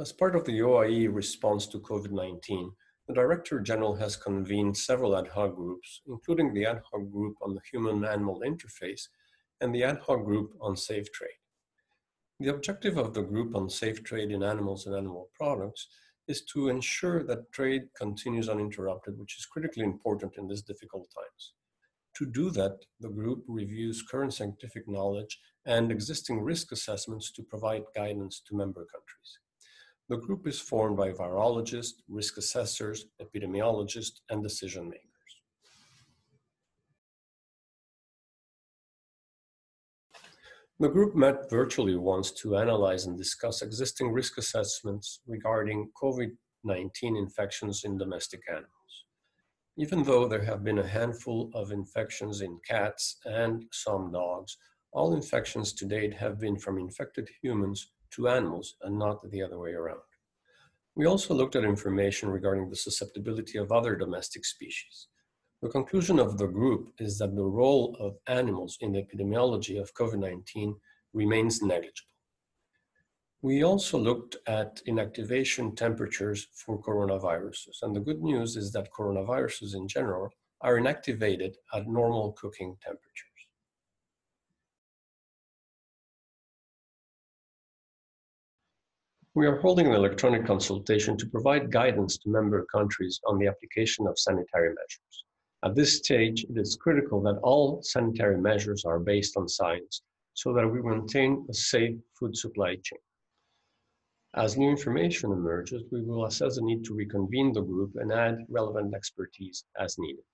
As part of the OIE response to COVID-19, the Director General has convened several ad hoc groups, including the ad hoc group on the human-animal interface and the ad hoc group on safe trade. The objective of the group on safe trade in animals and animal products is to ensure that trade continues uninterrupted, which is critically important in these difficult times. To do that, the group reviews current scientific knowledge and existing risk assessments to provide guidance to member countries. The group is formed by virologists, risk assessors, epidemiologists, and decision makers. The group met virtually once to analyze and discuss existing risk assessments regarding COVID-19 infections in domestic animals. Even though there have been a handful of infections in cats and some dogs, all infections to date have been from infected humans to animals and not the other way around. We also looked at information regarding the susceptibility of other domestic species. The conclusion of the group is that the role of animals in the epidemiology of COVID-19 remains negligible. We also looked at inactivation temperatures for coronaviruses, and the good news is that coronaviruses in general are inactivated at normal cooking temperatures. We are holding an electronic consultation to provide guidance to member countries on the application of sanitary measures. At this stage, it is critical that all sanitary measures are based on science so that we maintain a safe food supply chain. As new information emerges, we will assess the need to reconvene the group and add relevant expertise as needed.